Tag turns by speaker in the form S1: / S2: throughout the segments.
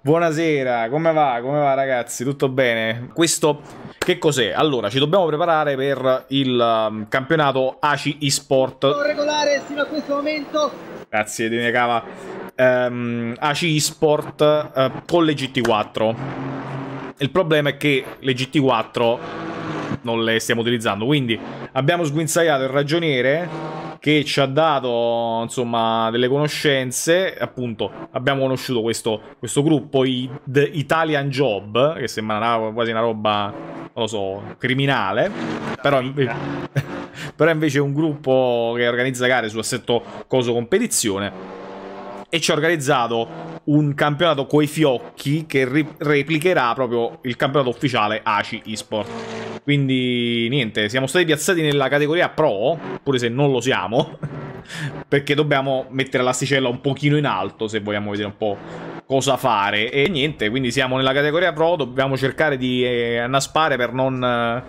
S1: Buonasera, come va? Come va ragazzi? Tutto bene? Questo che cos'è? Allora, ci dobbiamo preparare per il um, campionato ACI eSport.
S2: regolare fino a questo momento.
S1: Grazie, Dinecava. Um, ACI eSport uh, con le GT4. Il problema è che le GT4 non le stiamo utilizzando, quindi abbiamo sguinzagliato il ragioniere che ci ha dato insomma delle conoscenze. Appunto abbiamo conosciuto questo, questo gruppo i, The Italian Job che sembra una, quasi una roba non lo so criminale. Però, però invece è un gruppo che organizza gare su assetto coso competizione e ci ha organizzato un campionato coi fiocchi che replicherà proprio il campionato ufficiale ACI eSport. Quindi niente, siamo stati piazzati nella categoria Pro, pure se non lo siamo, perché dobbiamo mettere l'asticella un pochino in alto se vogliamo vedere un po' cosa fare. E niente, quindi siamo nella categoria Pro, dobbiamo cercare di eh, annaspare per non...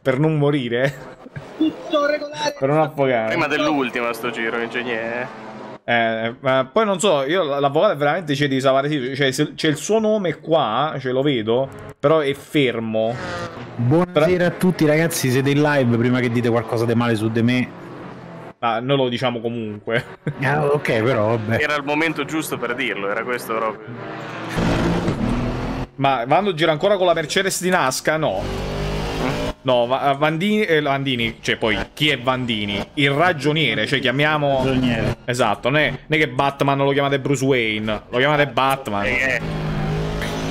S1: per non morire.
S2: Tutto regolare.
S1: per non affogare.
S3: Prima dell'ultima sto giro, ingegnere.
S1: Eh, poi non so, io l'avvocato è veramente c'è di Savaresi, cioè c'è il suo nome qua, ce lo vedo, però è fermo.
S4: Buonasera però... a tutti ragazzi, siete in live prima che dite qualcosa di male su di me.
S1: Ah, noi lo diciamo comunque.
S4: Ah, ok, però vabbè.
S3: Era il momento giusto per dirlo, era questo proprio.
S1: Ma Vando gira ancora con la Mercedes di Nasca? No. No, Vandini, eh, Vandini, cioè poi chi è Vandini? Il ragioniere, cioè chiamiamo...
S4: Ragioniere.
S1: Esatto, non è, non è che Batman lo chiamate Bruce Wayne, lo chiamate Batman. Eh,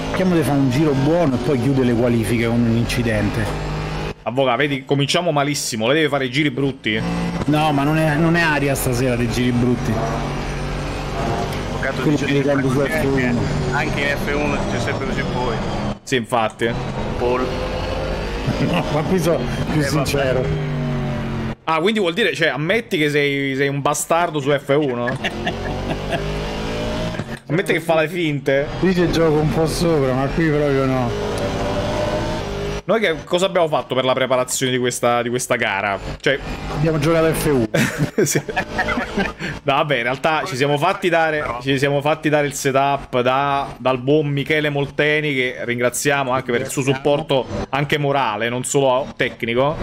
S4: Cerchiamo di fare un giro buono e poi chiude le qualifiche con un incidente.
S1: Avvocato, vedi, cominciamo malissimo, lei deve fare i giri brutti.
S4: No, ma non è, non è aria stasera dei giri brutti.
S3: Avvocato dice che su F1. Anche in F1 dice sempre così poi.
S1: Sì, infatti.
S3: Paul.
S4: No, ma qui sono più eh, sincero.
S1: Ah, quindi vuol dire, cioè, ammetti che sei, sei un bastardo su F1? Ammetti che fa le finte?
S4: Dice gioco un po' sopra, ma qui proprio no.
S1: Noi che cosa abbiamo fatto per la preparazione di questa, di questa gara? Cioè...
S4: Abbiamo giocato F1.
S1: sì. no, vabbè, in realtà ci siamo fatti dare, ci siamo fatti dare il setup da, dal buon Michele Molteni, che ringraziamo anche per il suo supporto anche morale, non solo tecnico.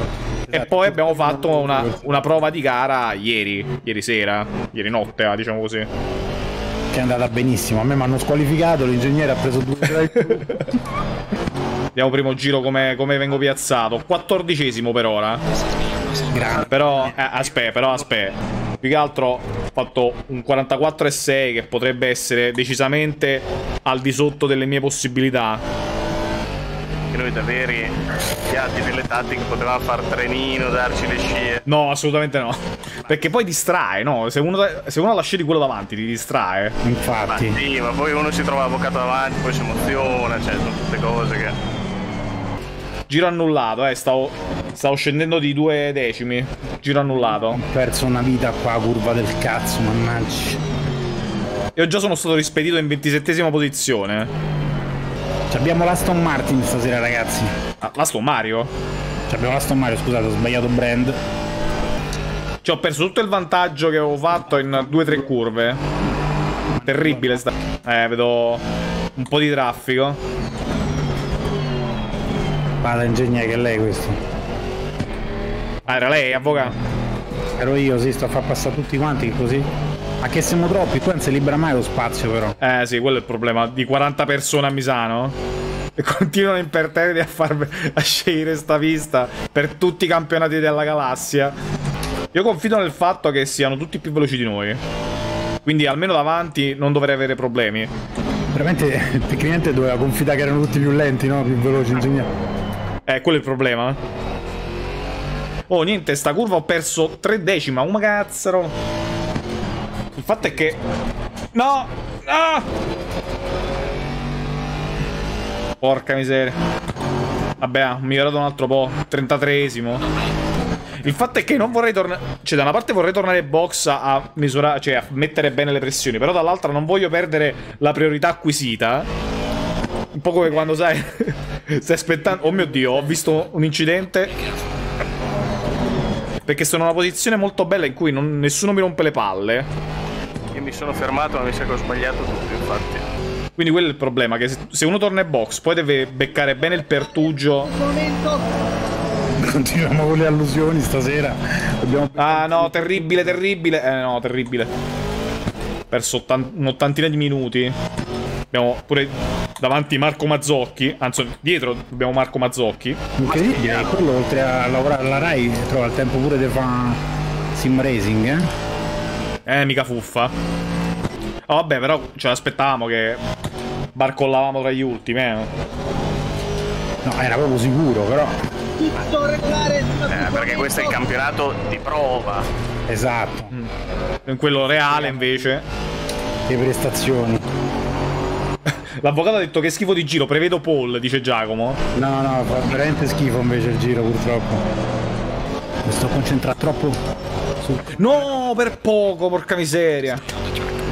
S1: E poi abbiamo fatto una, una prova di gara ieri, ieri sera, ieri notte, ah, diciamo così.
S4: Che è andata benissimo. A me mi hanno squalificato, l'ingegnere ha preso due
S1: Vediamo primo giro come, come vengo piazzato. Quattordicesimo per ora.
S4: Grande.
S1: Però, eh, aspetta, però aspetta. Più che altro ho fatto un 44,6 che potrebbe essere decisamente al di sotto delle mie possibilità.
S3: Che noi da veri piatti nelle tattiche potevamo far trenino, darci le scie.
S1: No, assolutamente no. Perché poi distrae, no? Se uno, se uno ha la scia di quello davanti, ti distrae.
S4: Infatti.
S3: Ma sì, ma poi uno si trova avvocato davanti, poi si emoziona, cioè sono tutte cose che...
S1: Giro annullato, eh, stavo, stavo scendendo di due decimi. Giro annullato. Ho
S4: perso una vita qua, curva del cazzo, mannaggia.
S1: Io già sono stato rispedito in 27esima posizione.
S4: Ci abbiamo l'Aston Martin stasera, ragazzi.
S1: Ah, l'Aston Mario?
S4: Ci abbiamo l'Aston Mario, scusate, ho sbagliato brand.
S1: Ci ho perso tutto il vantaggio che avevo fatto in due o tre curve. Terribile sta... Eh, vedo un po' di traffico.
S4: Vada ingegnere che è lei questo.
S1: Ah, era lei, avvocato?
S4: Ero io, sì, sto a far passare tutti quanti così. Ma che siamo troppi, qua non si libera mai lo spazio però.
S1: Eh sì, quello è il problema. Di 40 persone a Misano. E continuano imperterriti a, far, a scegliere sta pista per tutti i campionati della galassia. Io confido nel fatto che siano tutti più veloci di noi. Quindi almeno davanti non dovrei avere problemi.
S4: Veramente tecnicamente doveva confidare che erano tutti più lenti, no? Più veloci, ingegnere.
S1: Eh, quello è il problema. Oh, niente, sta curva ho perso tre decima. Una cazzaro. Il fatto è che... No! No! Porca miseria. Vabbè, ho migliorato un altro po'. 33esimo. Il fatto è che non vorrei tornare... Cioè, da una parte vorrei tornare box a misurare... Cioè, a mettere bene le pressioni. Però dall'altra non voglio perdere la priorità acquisita. Un po' come quando, sai... Stai aspettando... Oh mio Dio, ho visto un incidente. Perché sono in una posizione molto bella in cui non, nessuno mi rompe le palle.
S3: Io mi sono fermato ma mi sa che ho sbagliato tutto, infatti.
S1: Quindi quello è il problema, che se, uno torna in box, poi deve beccare bene il pertugio.
S4: Continuiamo con le allusioni stasera. Dobbiamo...
S1: Ah no, terribile, terribile. Eh no, terribile. Perso ottan- un'ottantina di minuti. Abbiamo pure davanti Marco Mazzocchi. Anzi, dietro abbiamo Marco Mazzocchi.
S4: Incredibile, che quello oltre a lavorare alla Rai trova il tempo pure di fare sim racing, eh?
S1: Eh, mica fuffa. Oh, vabbè, però ce l'aspettavamo che barcollavamo tra gli ultimi, eh.
S4: No, era proprio sicuro, però.
S2: tutto regolare
S3: Eh, perché questo è il campionato di prova.
S4: Esatto.
S1: In quello reale, invece.
S4: Le prestazioni.
S1: L'avvocato ha detto che schifo di giro, prevedo Paul, dice Giacomo.
S4: No, no, fa veramente schifo invece il giro purtroppo. Mi sto concentrando troppo su...
S1: No, per poco, porca miseria.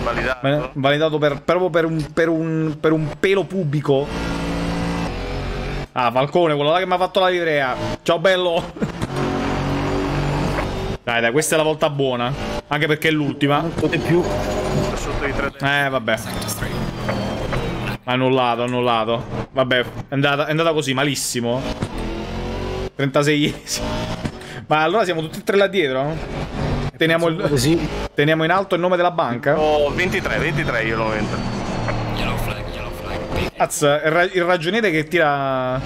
S3: Validato.
S1: Validato per, proprio per un, per, un, per un pelo pubblico. Ah, Falcone, quello là che mi ha fatto la livrea. Ciao, bello. Dai, dai, questa è la volta buona. Anche perché è l'ultima.
S4: Non più.
S3: Sotto i tre
S1: Eh, vabbè. Annullato, annullato. Vabbè, è andata, è andata così, malissimo. 36esimo. Ma allora siamo tutti e tre là dietro? Teniamo, il-
S4: Sì,
S1: teniamo in alto il nome della banca?
S3: Oh, 23, 23 io lo metto.
S1: Azz, il, ra- il ragioniere che tira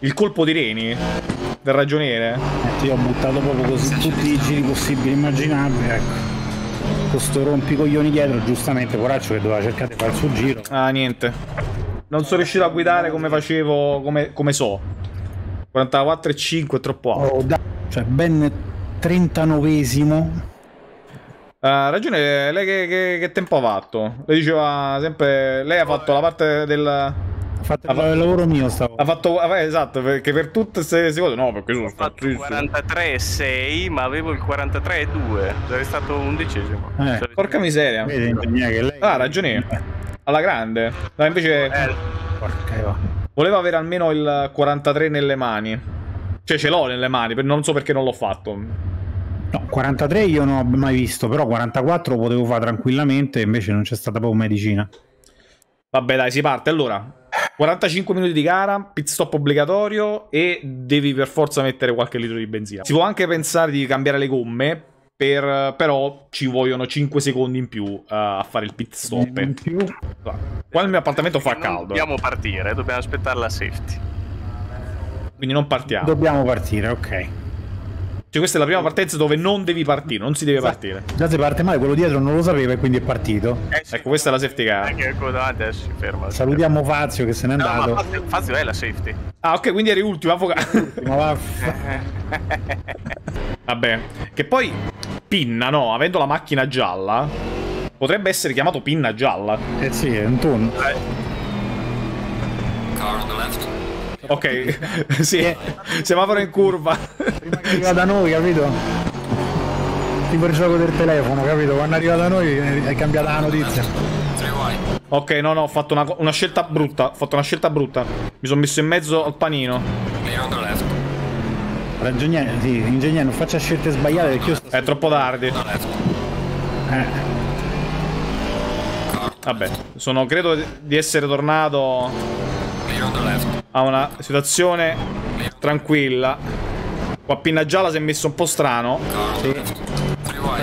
S1: il colpo di reni del ragioniere.
S4: eh, io ho buttato proprio così tutti i giri possibili e immaginabili, ecco. Con sto rompicoglioni dietro, giustamente, Coraccio che doveva cercare di fare il suo giro.
S1: Ah, niente. Non sono riuscito a guidare come facevo, come, come so. 44 e 5 è troppo alto.
S4: Oh, cioè, ben 39esimo.
S1: Ha ragione, lei che, che- che tempo ha fatto? Lei diceva sempre. Lei ha fatto la parte del. Ha
S4: Ha fatto il lavoro mio stavolta.
S1: fatto. ah, esatto, perché per tutte queste cose. No, perché sono
S3: Ho fatto
S1: fattissimo.
S3: 43 e 6, ma avevo il 43 e 2. Sarei stato undicesimo.
S4: Eh,
S3: Sarei-
S1: Porca miseria.
S4: Vedi, lei...
S1: Ah, ragione. Alla grande. No, invece
S3: Eh,
S4: Porca
S1: voleva avere almeno il 43 nelle mani. Cioè, ce l'ho nelle mani, per- non so perché non l'ho fatto.
S4: No, 43 io non ho mai visto, però 44 lo potevo fare tranquillamente, invece non c'è stata proprio medicina.
S1: Vabbè, dai, si parte. Allora, 45 minuti di gara, pit stop obbligatorio e devi per forza mettere qualche litro di benzina. Si può anche pensare di cambiare le gomme, per- però ci vogliono 5 secondi in più uh, a fare il pit stop.
S4: In più,
S1: Qua il mio appartamento fa caldo,
S3: Dobbiamo partire, dobbiamo aspettare la safety.
S1: quindi non partiamo.
S4: dobbiamo partire, ok.
S1: Cioè, questa è la prima partenza dove non devi partire, non si deve partire.
S4: Già se parte male, quello dietro non lo sapeva e quindi è partito.
S3: Eh sì,
S1: Ecco, questa è la safety car.
S3: anche quello davanti adesso si ferma.
S4: Salutiamo Fazio che se n'è
S3: No,
S4: andato.
S3: ma Fazio, Fazio è la safety.
S1: Ah, ok, quindi eri ultimo, avvocato.
S4: Ma va-
S1: Vabbè, che poi Pinna, no, avendo la macchina gialla, potrebbe essere chiamato Pinna gialla.
S4: Eh sì, è un turno.
S1: Ok, sì, semaforo in curva.
S4: Prima che arriva da noi, capito? Tipo il gioco del telefono, capito? Quando arriva da noi eh, è cambiata la notizia.
S1: Ok, no, no, ho fatto una, una scelta brutta. Ho fatto una scelta brutta. Mi sono messo in mezzo al panino.
S4: Ragioniere, sì, ingegnere, non faccia scelte sbagliate perché io sto...
S1: È troppo tardi.
S4: Eh,
S1: Vabbè, sono, credo di essere tornato a una situazione tranquilla. Qua Pinna gialla si è messo un po' strano.
S4: sì.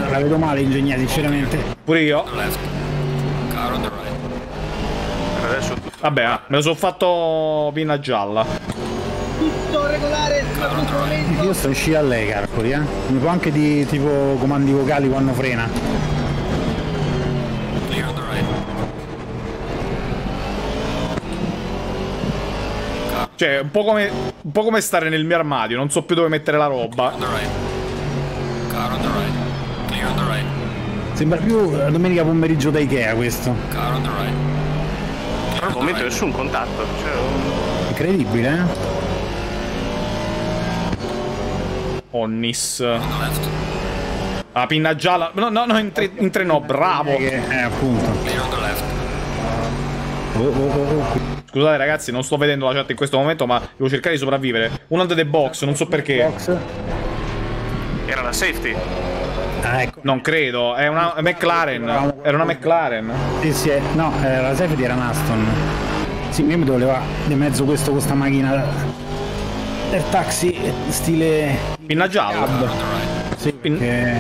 S4: La vedo male, ingegnere, sinceramente.
S1: Pure io. Vabbè, ah, me lo sono fatto Pinna gialla.
S2: tutto regolare.
S4: Io sto in scia a lei, calcoli, eh. Mi può anche di tipo comandi vocali quando frena.
S1: Cioè, un po' come, un po' come stare nel mio armadio. Non so più dove mettere la roba.
S4: Sembra più eh, domenica pomeriggio da Ikea questo.
S3: al momento nessun contatto. Cioè,
S4: Incredibile, eh?
S1: Onnis. La pinna gialla. No, no, no, in tre, in tre no, bravo.
S4: Eh, appunto. Oh, oh, oh, oh.
S1: Scusate ragazzi, non sto vedendo la chat in questo momento, ma devo cercare di sopravvivere. Un under the box, non so perché.
S4: Box.
S3: era la safety.
S4: Ah, ecco.
S1: Non credo, è una McLaren. Era una McLaren.
S4: Sì, sì, no, eh, la safety era un Aston. Sì, io mi dovevo levare di mezzo questo con sta macchina del taxi stile
S1: Pinna gialla.
S4: Sì, perché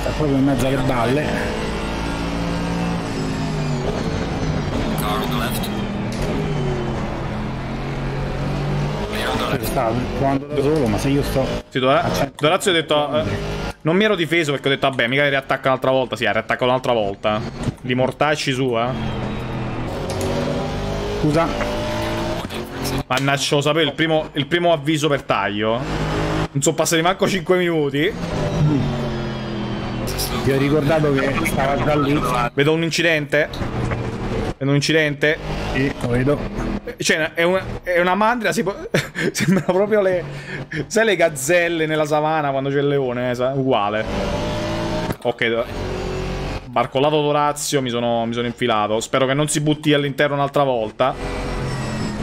S4: sta proprio in mezzo alle balle.
S5: Left.
S4: Stavo provando da solo, ma se io sto
S1: Sì, Dora- Dorazio ha detto. eh, non mi ero difeso perché ho detto, vabbè, mica riattacca un'altra volta. Sì, riattacca un'altra volta. Di mortacci su, eh.
S4: Scusa,
S1: Mannaggia, lo sapevo, il primo, il primo avviso per taglio. Non sono passati manco 5 minuti.
S4: vi ho ricordato che stava già lì.
S1: Vedo un incidente. Vedo un incidente.
S4: Sì, lo vedo.
S1: Cioè, è una, è una mandria. Si può- sembra proprio le. Sai le gazzelle nella savana quando c'è il leone? eh, uguale. Ok. Barcollato Dorazio, mi sono, mi sono infilato. Spero che non si butti all'interno un'altra volta.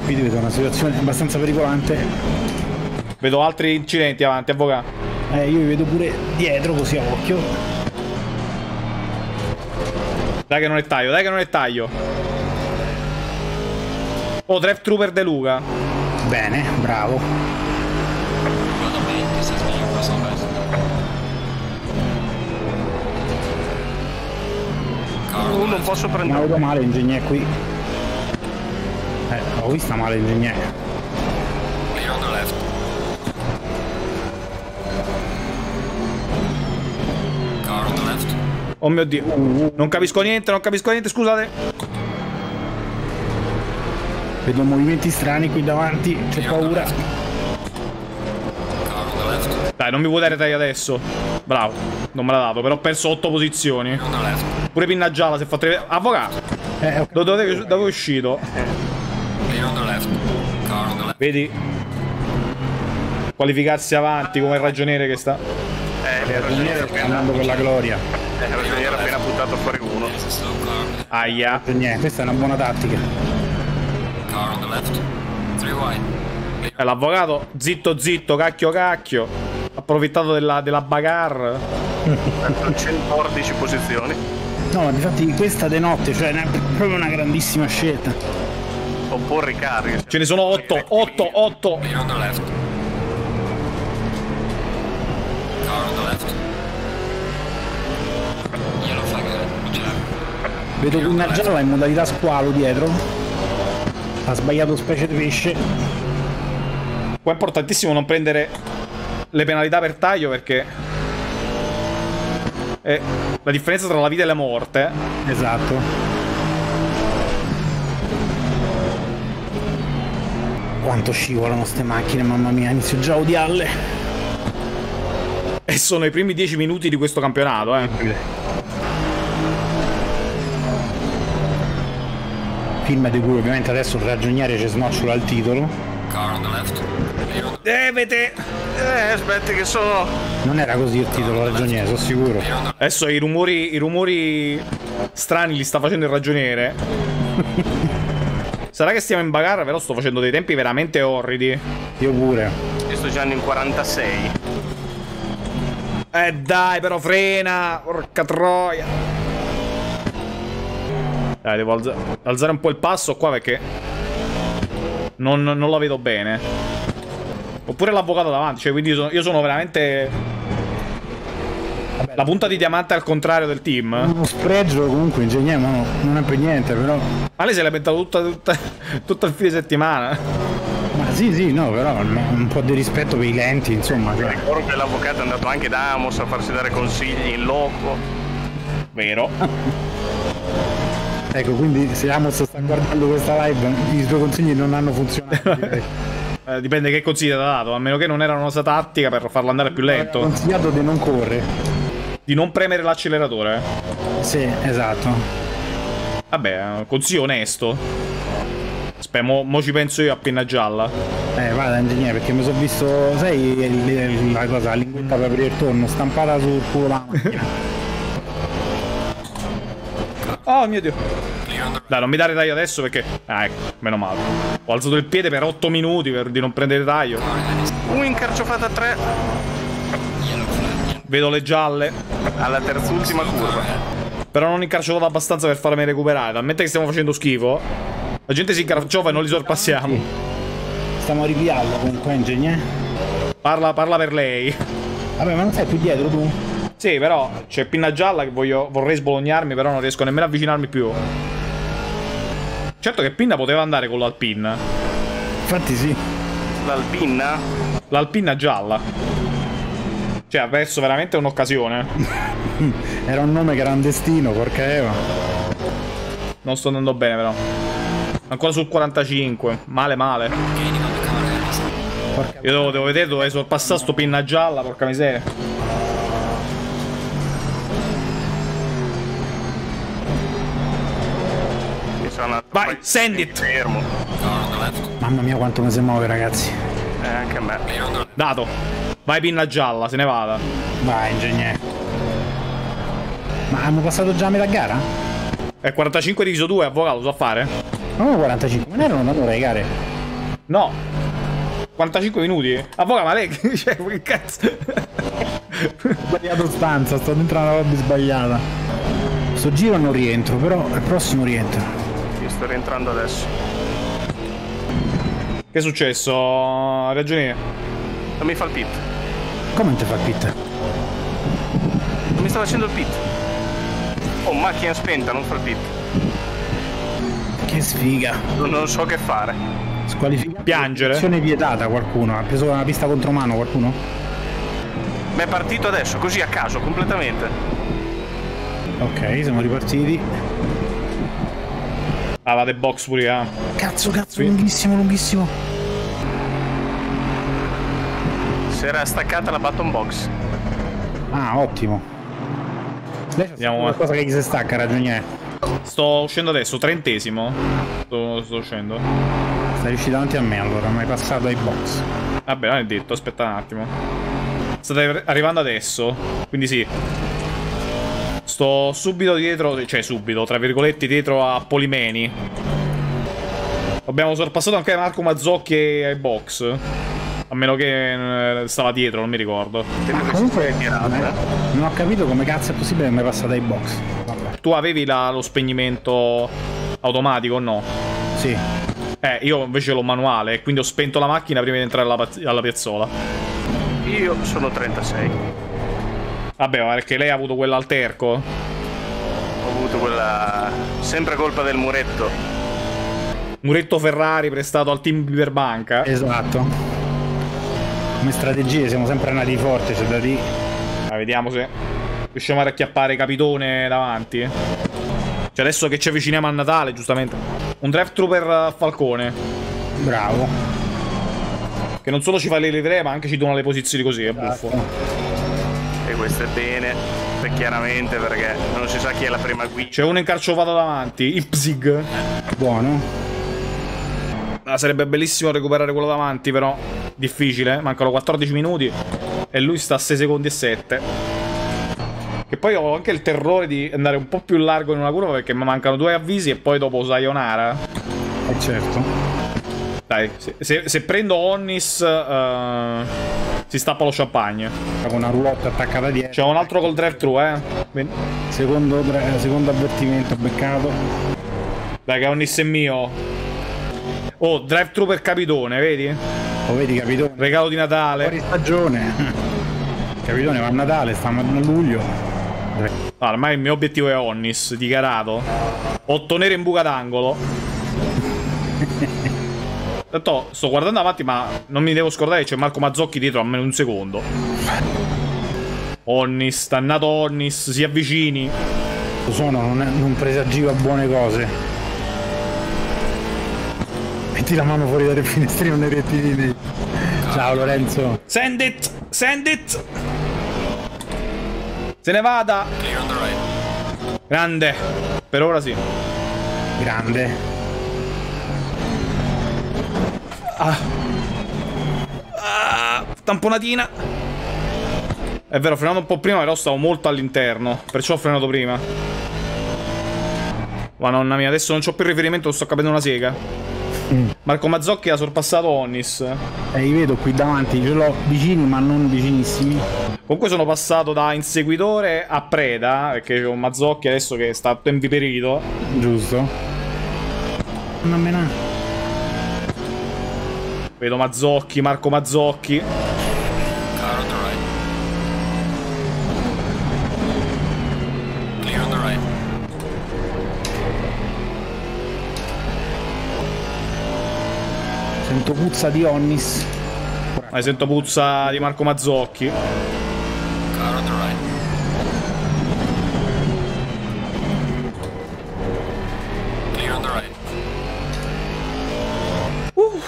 S4: Qui vedo una situazione abbastanza pericolante.
S1: Vedo altri incidenti avanti, avvocato.
S4: Eh, io vi vedo pure dietro così a occhio.
S1: Dai che non è taglio, dai che non è taglio. Oh, Drive Trooper De Luca.
S4: Bene, bravo.
S5: The
S3: Non posso
S4: Mi ha
S3: prendere.
S4: avuto male l'ingegnere qui. Eh, ho vista male l'ingegnere.
S5: Clear on the left. Car on the left.
S1: Oh mio dio. Non capisco niente, non capisco niente, scusate.
S4: Vedo movimenti strani qui davanti, c'ho paura.
S1: Dai, non mi puoi dare taglio adesso. Bravo. Non me l'ha dato, però ho perso 8 posizioni. Pure pinna gialla si è fatto. Avvocato.
S4: Eh.
S1: Da dove, dove è uscito? Vedi? Qualificarsi avanti come il ragioniere che sta.
S3: Eh, il ragioniere appena,
S4: andando per la gloria.
S3: eh, il ragioniere ha appena buttato fuori uno.
S1: Aia.
S4: Niente, questa è una buona tattica.
S5: Wide.
S1: Eh, L'avvocato, zitto zitto, cacchio cacchio. Approfittato della, della bagarre.
S3: 114 posizioni.
S4: No, ma difatti questa de notte, cioè è proprio una grandissima scelta.
S3: Opporre i carri.
S1: Ce ne sono 8, 8, 8.
S5: Clear on the left. Car on the left. Yellow flag ahead. Watch out.
S4: Vedo una gialla in modalità squalo dietro. Ha sbagliato specie di pesce.
S1: Qua è importantissimo non prendere le penalità per taglio perché è la differenza tra la vita e la morte.
S4: Esatto. Quanto scivolano ste macchine, mamma mia, inizio già a odiarle.
S1: E sono i primi 10 minuti di questo campionato, eh.
S4: Film di cui ovviamente adesso il ragioniere ci snocciola il titolo.
S5: Car on the
S1: Devete!
S3: Eh, aspetti che sono...
S4: Non era così il titolo ragioniere, sono sicuro.
S1: Adesso i rumori, i rumori strani li sta facendo il ragioniere. Sarà che stiamo in bagarre, però sto facendo dei tempi veramente orridi.
S4: Io pure.
S3: Io sto girando in 46.
S1: Eh dai, però frena! Porca troia! Dai, devo alza- alzare un po' il passo qua perché... Non, non la vedo bene. Oppure l'avvocato davanti, cioè quindi io sono, io sono veramente... La punta di diamante al contrario del team.
S4: Uno spregio comunque ingegnere, ma no, non è per niente, però.
S1: Ma lei si è lamentato tutta, tutta, tutto il fine settimana.
S4: Ma sì, sì, no, però un po' di rispetto per i lenti, insomma. Cioè.
S3: Ricordo che l'avvocato è andato anche da Amos a farsi dare consigli in loco.
S1: Vero.
S4: Ecco, quindi se Amos sta guardando questa live, i suoi consigli non hanno funzionato.
S1: Eh, dipende che consigli ti ha dato, a meno che non era una cosa tattica per farlo andare più
S4: Ha
S1: lento.
S4: consigliato di non correre.
S1: Di non premere l'acceleratore.
S4: Sì, esatto.
S1: Vabbè, consiglio onesto. Aspetta, mo, mo ci penso io a penna gialla.
S4: Eh, vada ingegnere, perché mi sono visto, sai, la cosa, la linguetta per aprire il torno, stampata sul culo la macchina.
S1: Oh mio dio. Dai, non mi dare taglio adesso perché... Ah, ecco, meno male. Ho alzato il piede per 8 minuti per di non prendere taglio.
S5: is
S3: Uh, incarciofata 3.
S5: yellow flag.
S1: Vedo le gialle.
S3: Alla terzultima curva.
S1: Però non incarciato abbastanza per farmi recuperare. Talmente che stiamo facendo schifo. La gente si incarciova e non li sorpassiamo.
S4: Stiamo a ripiarlo comunque, ingegnere.
S1: Parla, parla per lei.
S4: Vabbè, ma non sei più dietro tu?
S1: Sì, però c'è pinna gialla che voglio, vorrei sbolognarmi, però non riesco nemmeno a avvicinarmi più. Certo che pinna poteva andare con l'alpin.
S4: Infatti sì.
S3: L'alpinna?
S1: L'alpinna gialla. Cioè, ha perso veramente un'occasione.
S4: Era un nome che era un destino, porca Eva.
S1: Non sto andando bene, però. Ancora sul 45. Male, male. Io devo, devo vedere dove sorpassare sto pinna gialla, porca miseria. Vai, send it.
S3: Fermo.
S4: Mamma mia quanto mi si muove ragazzi.
S3: Eh, anche a me.
S1: Dato. Vai pinna gialla, se ne vada.
S4: Vai ingegnere. Ma hanno passato già a metà gara?
S1: È 45 diviso 2, avvocato, lo so fare?
S4: No, 45, ma non erano un'ora le gare.
S1: No. 45 minuti? Avvocato, ma lei cioè, che cazzo?
S4: Sbagliato stanza, sto dentro una lobby sbagliata. Sto giro non rientro, però al prossimo rientro.
S3: Sto rientrando adesso.
S1: Che è successo? Ragioniere.
S3: Non mi fa il pit.
S4: Come non ti fa il pit?
S3: Non mi sta facendo il pit. Oh, macchina spenta, non fa il pit.
S4: Che sfiga.
S3: Non, non so che fare.
S4: Squalificato.
S1: Piangere?
S4: Azione vietata qualcuno. Ha preso una pista contro mano qualcuno?
S3: Ma è partito adesso, così a caso, completamente.
S4: Ok, siamo ripartiti.
S1: Ah, vado box pure, ah.
S4: Cazzo, cazzo,
S1: Sì.
S4: lunghissimo, lunghissimo.
S3: Si era staccata la button box.
S4: Ah, ottimo. Lei c'ha
S1: Andiamo
S4: qualcosa che gli si stacca, ragioniere.
S1: Sto uscendo adesso, trentesimo. Sto, sto uscendo.
S4: Stai uscito davanti a me allora, mi hai passato ai box.
S1: Vabbè, non è detto, aspetta un attimo. State arrivando adesso, quindi sì. Sto subito dietro, cioè subito, tra virgolette, dietro a Polimeni. Abbiamo sorpassato anche Marco Mazzocchi ai box. A meno che eh, stava dietro, non mi ricordo.
S3: Che si
S4: Comunque, non, ho capito come cazzo è possibile che mi è passata ai box. Vabbè.
S1: Tu avevi la- lo spegnimento automatico o no?
S4: Sì.
S1: Eh, io invece l'ho manuale, quindi ho spento la macchina prima di entrare alla, alla piazzola.
S3: Io sono 36.
S1: Vabbè, ma perché lei ha avuto quell'alterco?
S3: Ho avuto quella... Sempre colpa del muretto.
S1: Muretto Ferrari prestato al team Biberbanca.
S4: Esatto. Come strategie siamo sempre nati forti, c'è da dire.
S1: Ah, vediamo se riusciamo a racchiappare Capitone davanti. Cioè, adesso che ci avviciniamo a Natale, giustamente. Un drive trooper Falcone.
S4: Bravo.
S1: Che non solo ci fa le livree, ma anche ci dona le posizioni così, è buffo.
S3: E questo è bene. per- Chiaramente perché non si sa chi è la prima guida.
S1: C'è uno incarciovato davanti, il Pzig.
S4: Buono.
S1: Ah, sarebbe bellissimo recuperare quello davanti, però difficile. Mancano 14 minuti e lui sta a 6 secondi e 7. Che poi ho anche il terrore di andare un po' più largo in una curva perché mi mancano due avvisi e poi dopo Sayonara.
S4: Eh certo.
S1: Dai, se, se- se prendo Onnis eh, si stappa lo champagne.
S4: Con una roulotte attaccata dietro.
S1: C'è un altro col drive-thru, eh. Ven-
S4: Secondo, secondo avvertimento beccato.
S1: Dai, che Onnis è mio. Oh, drive-thru per Capitone, vedi?
S4: Lo vedi capitone?
S1: Regalo di Natale.
S4: Fuori stagione. Capitone va a Natale, stiamo a luglio.
S1: Ah, ormai il mio obiettivo è Onnis, dichiarato. 8 nere in buca d'angolo. Tanto sto guardando avanti, ma non mi devo scordare che c'è Marco Mazzocchi dietro almeno un secondo. Onnis, dannato Onnis, si avvicini.
S4: Lo sono, non, è- non presagiva buone cose. Metti la mano fuori dal finestrino nei rettilini. Ciao Lorenzo.
S1: Send it! Send it! Se ne vada! Grande. Per ora sì.
S4: Grande.
S1: Tamponatina. È vero, ho frenato un po' prima, però stavo molto all'interno. Perciò ho frenato prima. Madonna mia, adesso non c'ho più riferimento, sto capendo una sega. Marco Mazzocchi ha sorpassato Onnis.
S4: E li vedo qui davanti, ce l'ho vicini ma non vicinissimi.
S1: Comunque sono passato da inseguitore a preda, perché c'è un Mazzocchi adesso che sta tutto inviperito.
S4: Giusto. Una mena.
S1: Vedo Mazzocchi, Marco Mazzocchi.
S4: Sento puzza di Onnis.
S1: Ma sento puzza di Marco Mazzocchi.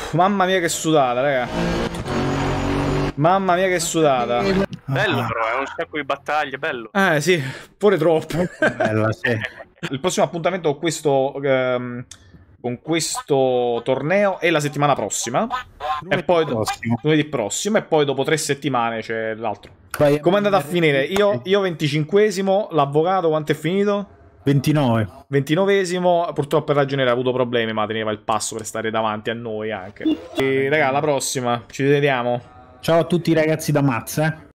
S1: Uff, mamma mia che sudata, raga. Mamma mia che sudata.
S3: Bello
S4: Ah.
S3: però, è un sacco di battaglie, bello.
S1: Eh sì, pure troppo.
S4: Bella, sì.
S1: Il prossimo appuntamento con questo, ehm, con questo torneo è la settimana prossima. e poi
S4: prossimo.
S1: lunedì prossimo. E poi dopo tre settimane c'è l'altro. Come è andata a finire? Io, io 25esimo, l'avvocato quanto è finito?
S4: 29.
S1: 29esimo, purtroppo per ragioniere ha avuto problemi, ma teneva il passo per stare davanti a noi anche. E raga, alla prossima, ci vediamo.
S4: Ciao a tutti ragazzi da Mazza. Eh.